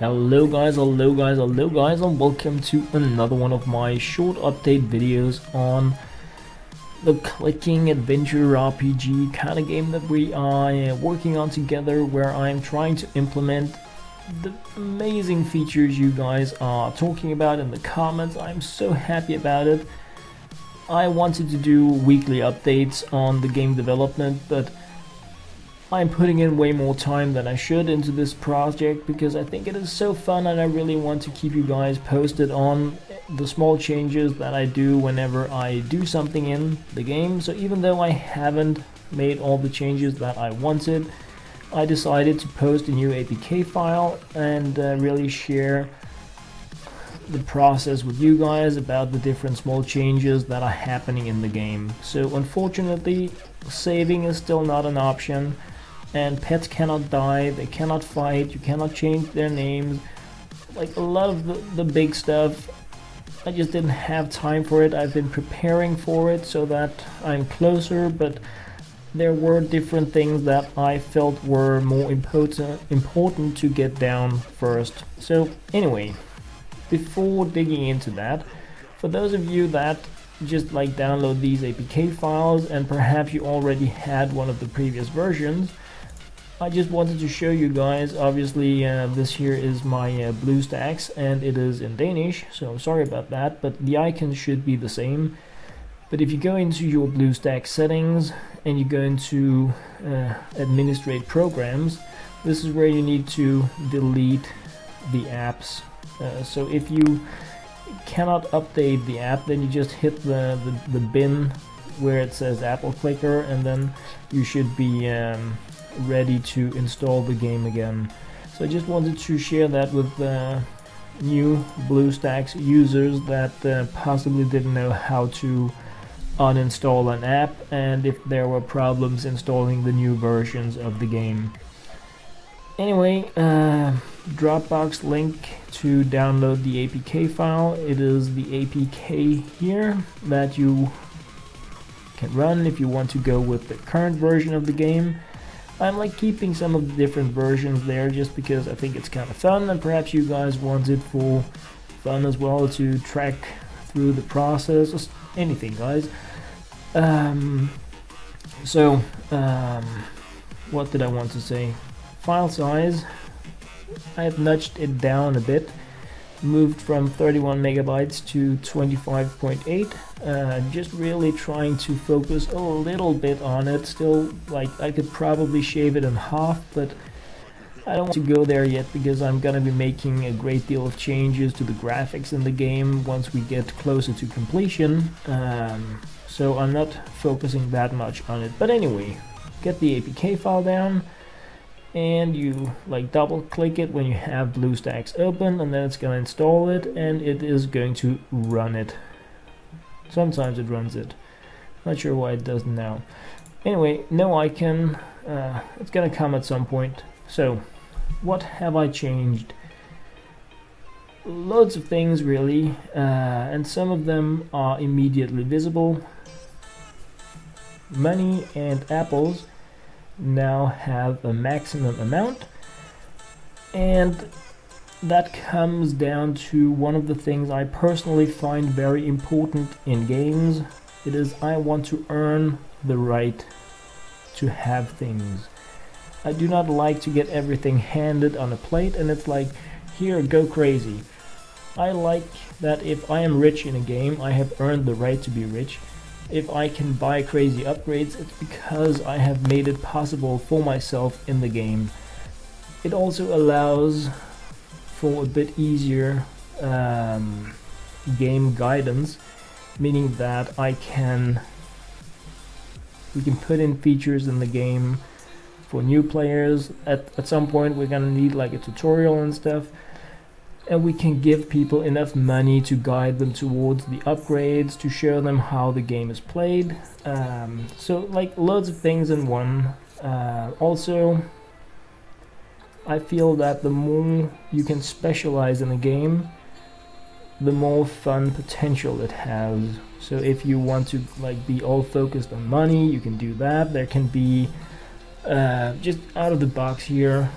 Hello guys, hello guys, hello guys and welcome to another one of my short update videos on the clicking adventure RPG kind of game that we are working on together where I'm trying to implement the amazing features you guys are talking about in the comments. I'm so happy about it. I wanted to do weekly updates on the game development but I'm putting in way more time than I should into this project because I think it is so fun and I really want to keep you guys posted on the small changes that I do whenever I do something in the game. So even though I haven't made all the changes that I wanted, I decided to post a new APK file and uh, really share the process with you guys about the different small changes that are happening in the game. So unfortunately, saving is still not an option and pets cannot die, they cannot fight, you cannot change their names. Like a lot of the, the big stuff, I just didn't have time for it. I've been preparing for it so that I'm closer, but there were different things that I felt were more important important to get down first. So anyway, before digging into that, for those of you that just like download these APK files and perhaps you already had one of the previous versions, I just wanted to show you guys, obviously uh, this here is my uh, BlueStacks and it is in Danish, so I'm sorry about that, but the icons should be the same. But if you go into your BlueStack settings and you go into uh, administrate programs, this is where you need to delete the apps. Uh, so if you cannot update the app, then you just hit the, the, the bin where it says Apple Clicker and then you should be um, ready to install the game again. So I just wanted to share that with uh, new BlueStacks users that uh, possibly didn't know how to uninstall an app and if there were problems installing the new versions of the game. Anyway, uh, Dropbox link to download the APK file. It is the APK here that you can run if you want to go with the current version of the game. I'm like keeping some of the different versions there just because I think it's kind of fun and perhaps you guys want it for fun as well to track through the process or anything guys. Um, so, um, what did I want to say? File size, I've nudged it down a bit moved from 31 megabytes to 25.8 uh, just really trying to focus a little bit on it. Still like I could probably shave it in half but I don't want to go there yet because I'm gonna be making a great deal of changes to the graphics in the game once we get closer to completion um, so I'm not focusing that much on it. But anyway get the APK file down and you like double click it when you have BlueStacks open and then it's gonna install it and it is going to run it. Sometimes it runs it. Not sure why it doesn't now. Anyway no icon uh, it's gonna come at some point. So what have I changed? Loads of things really uh, and some of them are immediately visible. Money and apples now have a maximum amount and that comes down to one of the things I personally find very important in games. It is I want to earn the right to have things. I do not like to get everything handed on a plate and it's like, here, go crazy. I like that if I am rich in a game, I have earned the right to be rich if I can buy crazy upgrades, it's because I have made it possible for myself in the game. It also allows for a bit easier um, game guidance, meaning that I can we can put in features in the game for new players. At, at some point we're gonna need like a tutorial and stuff and we can give people enough money to guide them towards the upgrades to show them how the game is played. Um, so like loads of things in one. Uh, also I feel that the more you can specialize in a game the more fun potential it has. So if you want to like be all focused on money you can do that. There can be uh, just out of the box here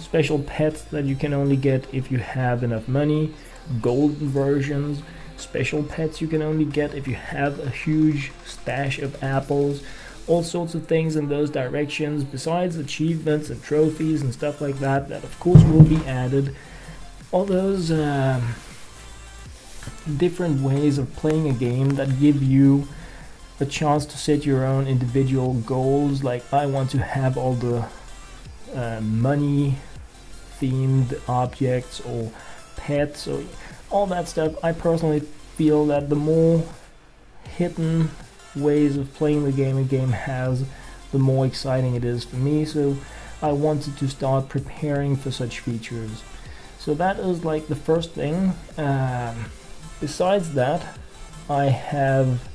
special pets that you can only get if you have enough money, golden versions, special pets you can only get if you have a huge stash of apples, all sorts of things in those directions, besides achievements and trophies and stuff like that, that of course will be added. All those um, different ways of playing a game that give you a chance to set your own individual goals, like I want to have all the uh, money themed objects or pets or all that stuff. I personally feel that the more hidden ways of playing the game a game has, the more exciting it is for me. So I wanted to start preparing for such features. So that is like the first thing. Um, besides that, I have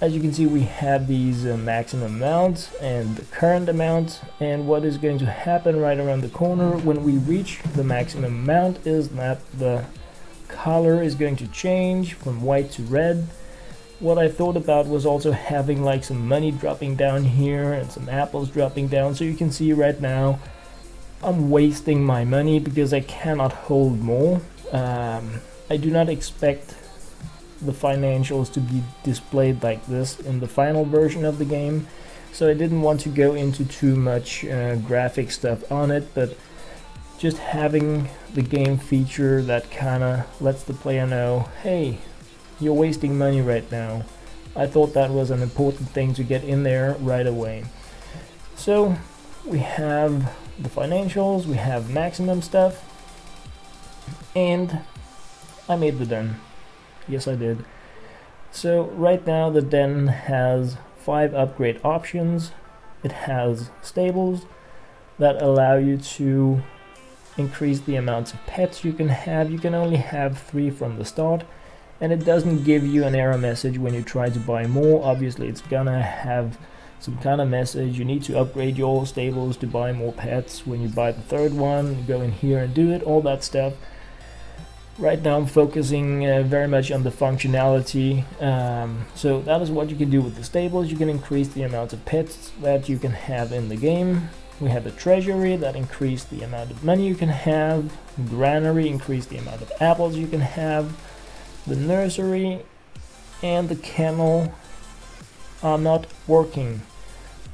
as you can see we have these uh, maximum amounts and the current amount and what is going to happen right around the corner when we reach the maximum amount is that the color is going to change from white to red. What I thought about was also having like some money dropping down here and some apples dropping down. So you can see right now I'm wasting my money because I cannot hold more. Um, I do not expect the financials to be displayed like this in the final version of the game. So I didn't want to go into too much uh, graphic stuff on it but just having the game feature that kinda lets the player know hey you're wasting money right now. I thought that was an important thing to get in there right away. So we have the financials we have maximum stuff and I made the den Yes, I did. So right now the den has five upgrade options. It has stables that allow you to increase the amounts of pets you can have. You can only have three from the start and it doesn't give you an error message when you try to buy more. Obviously it's gonna have some kind of message. You need to upgrade your stables to buy more pets. When you buy the third one, go in here and do it, all that stuff. Right now I'm focusing uh, very much on the functionality. Um, so that is what you can do with the stables. You can increase the amount of pets that you can have in the game. We have the treasury that increase the amount of money you can have. Granary increase the amount of apples you can have. The nursery and the kennel are not working.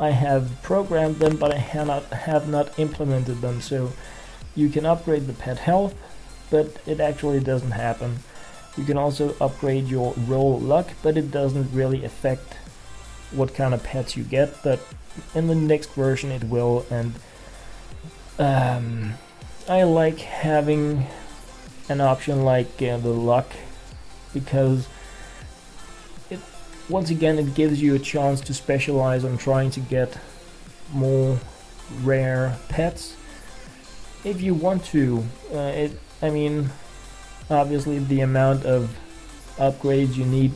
I have programmed them but I have not, have not implemented them so you can upgrade the pet health but it actually doesn't happen. You can also upgrade your roll luck, but it doesn't really affect what kind of pets you get, but in the next version it will, and um, I like having an option like uh, the luck, because it once again it gives you a chance to specialize on trying to get more rare pets if you want to. Uh, it I mean, obviously the amount of upgrades you need,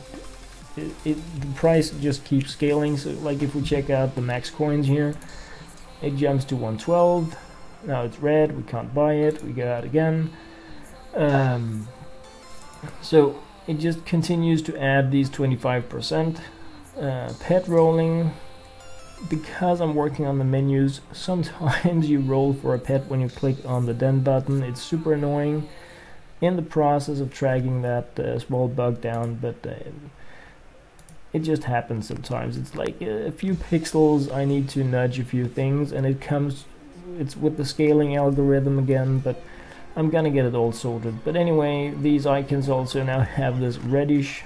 it, it, the price just keeps scaling. So like if we check out the max coins here, it jumps to 112. Now it's red, we can't buy it, we go out again. Um, so it just continues to add these 25%. Uh, pet rolling, because I'm working on the menus, sometimes you roll for a pet when you click on the den button. It's super annoying in the process of tracking that uh, small bug down, but uh, it just happens sometimes. It's like a few pixels, I need to nudge a few things, and it comes, it's with the scaling algorithm again, but I'm gonna get it all sorted. But anyway, these icons also now have this reddish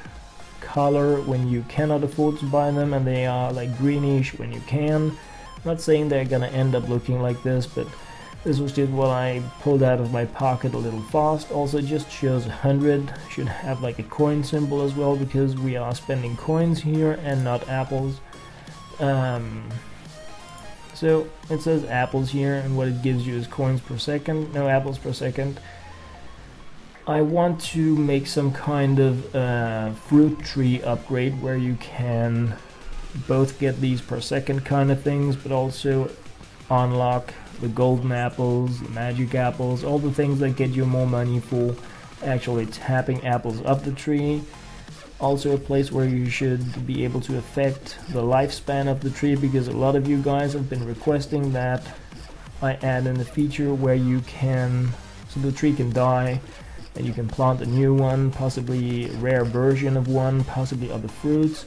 color when you cannot afford to buy them and they are like greenish when you can. I'm not saying they're gonna end up looking like this but this was just what I pulled out of my pocket a little fast. Also just shows 100. Should have like a coin symbol as well because we are spending coins here and not apples. Um, so it says apples here and what it gives you is coins per second, no apples per second. I want to make some kind of uh, fruit tree upgrade where you can both get these per second kind of things, but also unlock the golden apples, the magic apples, all the things that get you more money for actually tapping apples up the tree. Also a place where you should be able to affect the lifespan of the tree because a lot of you guys have been requesting that I add in a feature where you can, so the tree can die and you can plant a new one, possibly rare version of one, possibly other fruits.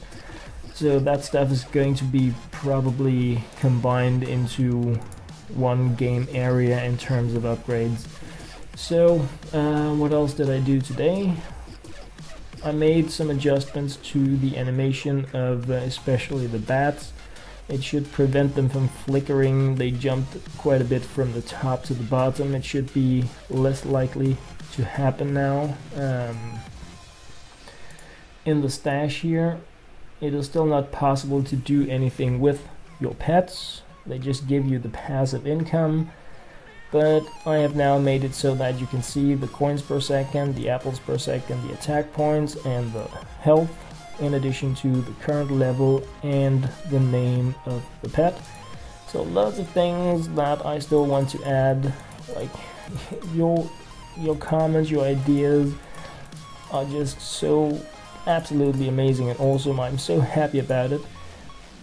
So that stuff is going to be probably combined into one game area in terms of upgrades. So, uh, what else did I do today? I made some adjustments to the animation of uh, especially the bats. It should prevent them from flickering. They jumped quite a bit from the top to the bottom. It should be less likely to happen now. Um, in the stash here, it is still not possible to do anything with your pets. They just give you the passive income but I have now made it so that you can see the coins per second, the apples per second, the attack points and the health in addition to the current level and the name of the pet. So lots of things that I still want to add, like your your comments, your ideas are just so absolutely amazing and awesome. I'm so happy about it.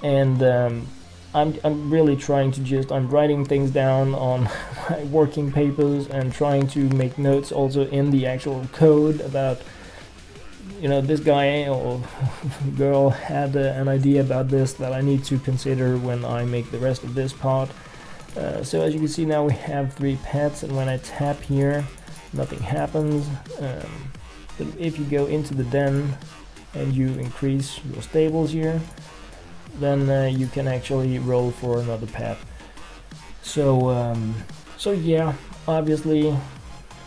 And um, I'm, I'm really trying to just, I'm writing things down on my working papers and trying to make notes also in the actual code about, you know, this guy or girl had uh, an idea about this that I need to consider when I make the rest of this part. Uh, so as you can see now we have three pets and when I tap here nothing happens. Um, but if you go into the den and you increase your stables here, then uh, you can actually roll for another pet. So, um, so yeah, obviously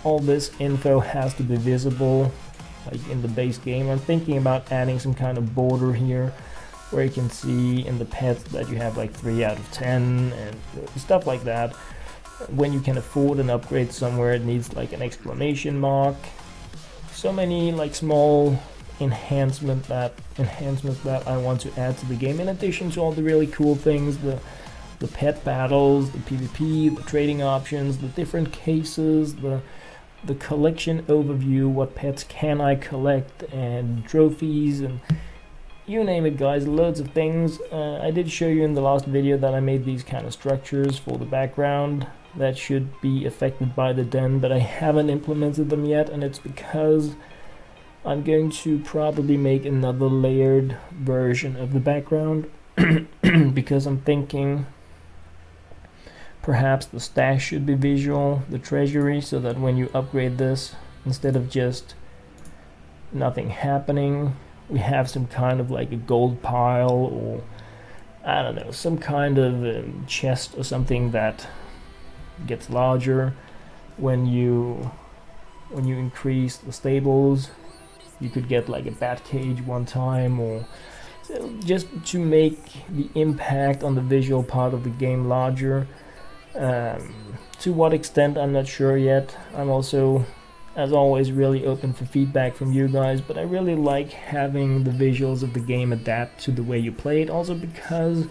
all this info has to be visible like in the base game. I'm thinking about adding some kind of border here where you can see in the pets that you have like 3 out of 10 and stuff like that. When you can afford an upgrade somewhere it needs like an exclamation mark. So many like small enhancement that enhancements that I want to add to the game in addition to all the really cool things the the pet battles, the PvP, the trading options, the different cases, the the collection overview, what pets can I collect and trophies and you name it guys, loads of things. Uh, I did show you in the last video that I made these kind of structures for the background that should be affected by the den, but I haven't implemented them yet and it's because I'm going to probably make another layered version of the background because I'm thinking perhaps the stash should be visual, the treasury, so that when you upgrade this, instead of just nothing happening, we have some kind of like a gold pile or I don't know, some kind of um, chest or something that gets larger. When you when you increase the stables you could get like a bat cage one time or just to make the impact on the visual part of the game larger um, to what extent I'm not sure yet. I'm also as always really open for feedback from you guys but I really like having the visuals of the game adapt to the way you play it. Also because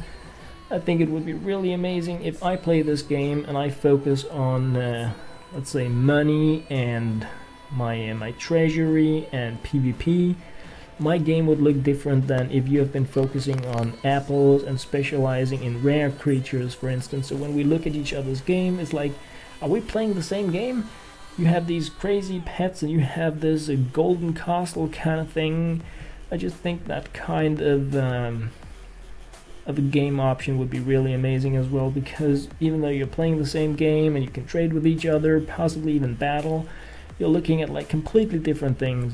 I think it would be really amazing if I play this game and I focus on uh, let's say money and my uh, my treasury and PvP, my game would look different than if you have been focusing on apples and specializing in rare creatures, for instance. So when we look at each other's game, it's like, are we playing the same game? You have these crazy pets and you have this uh, golden castle kind of thing. I just think that kind of um, of a game option would be really amazing as well because even though you're playing the same game and you can trade with each other, possibly even battle, you're looking at like completely different things.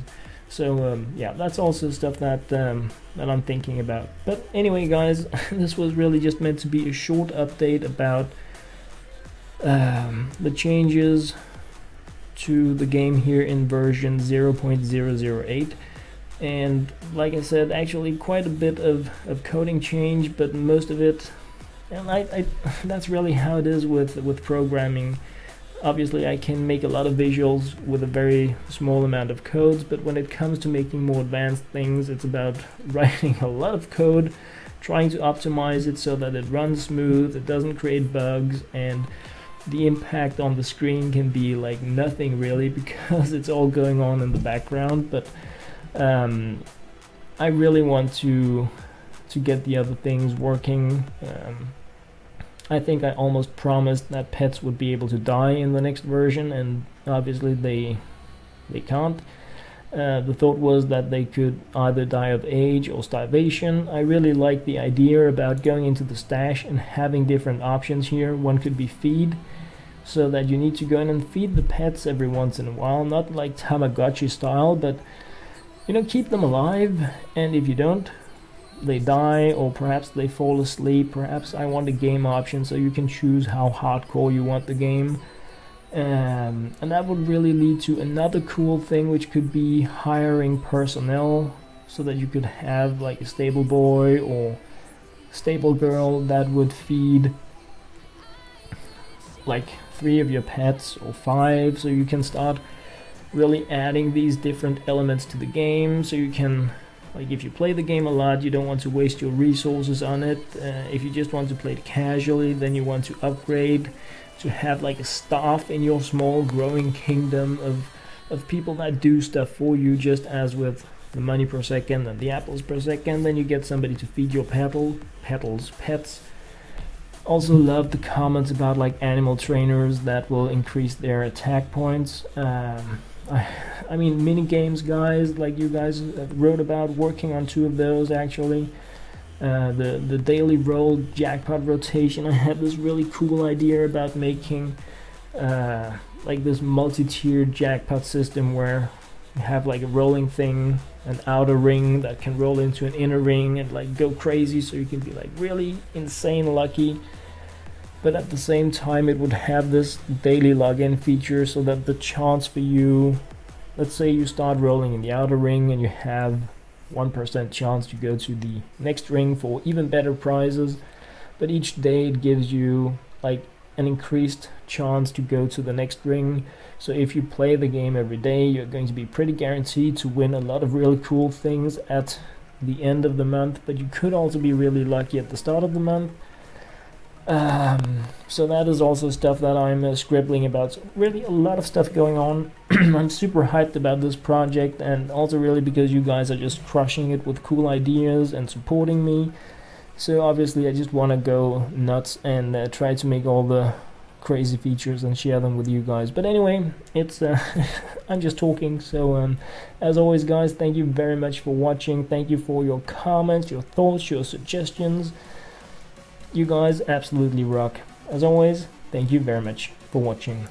So um, yeah, that's also stuff that um, that I'm thinking about. But anyway, guys, this was really just meant to be a short update about um, the changes to the game here in version 0.008 and like I said actually quite a bit of, of coding change but most of it and I, I that's really how it is with with programming Obviously I can make a lot of visuals with a very small amount of codes, but when it comes to making more advanced things, it's about writing a lot of code, trying to optimize it so that it runs smooth, it doesn't create bugs, and the impact on the screen can be like nothing really because it's all going on in the background, but um, I really want to to get the other things working. Um, I think I almost promised that pets would be able to die in the next version, and obviously they they can't. Uh, the thought was that they could either die of age or starvation. I really like the idea about going into the stash and having different options here. One could be feed, so that you need to go in and feed the pets every once in a while, not like Tamagotchi style, but you know, keep them alive. And if you don't, they die or perhaps they fall asleep. Perhaps I want a game option so you can choose how hardcore you want the game. Um, and that would really lead to another cool thing which could be hiring personnel so that you could have like a stable boy or stable girl that would feed like three of your pets or five so you can start really adding these different elements to the game so you can like if you play the game a lot you don't want to waste your resources on it. Uh, if you just want to play it casually then you want to upgrade to have like a staff in your small growing kingdom of of people that do stuff for you just as with the money per second and the apples per second. Then you get somebody to feed your petal petals pets. Also love the comments about like animal trainers that will increase their attack points. Um, I, I mean mini games guys like you guys wrote about working on two of those actually uh, the the daily roll jackpot rotation. I had this really cool idea about making uh, like this multi-tiered jackpot system where you have like a rolling thing, an outer ring that can roll into an inner ring and like go crazy, so you can be like really insane lucky. But at the same time, it would have this daily login feature so that the chance for you, let's say you start rolling in the outer ring and you have 1% chance to go to the next ring for even better prizes but each day it gives you like an increased chance to go to the next ring. So if you play the game every day you're going to be pretty guaranteed to win a lot of really cool things at the end of the month but you could also be really lucky at the start of the month um, so that is also stuff that I'm uh, scribbling about. So really, a lot of stuff going on. I'm super hyped about this project, and also really because you guys are just crushing it with cool ideas and supporting me. So obviously, I just want to go nuts and uh, try to make all the crazy features and share them with you guys. But anyway, it's uh, I'm just talking. So um, as always, guys, thank you very much for watching. Thank you for your comments, your thoughts, your suggestions. You guys absolutely rock. As always, thank you very much for watching.